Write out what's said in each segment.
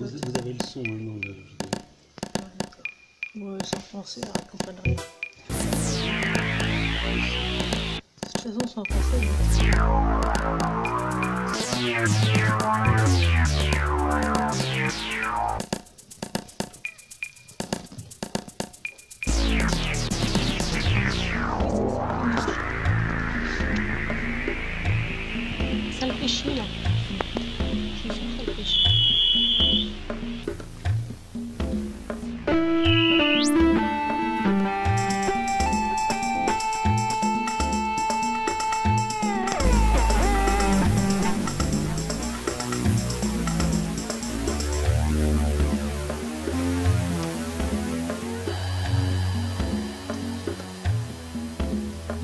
Vous, avez le son vidéo. Ouais, d'accord. Ouais, sans français, comprenne rien. De toute façon, sans français, elle- ça fait chier.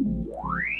Wow.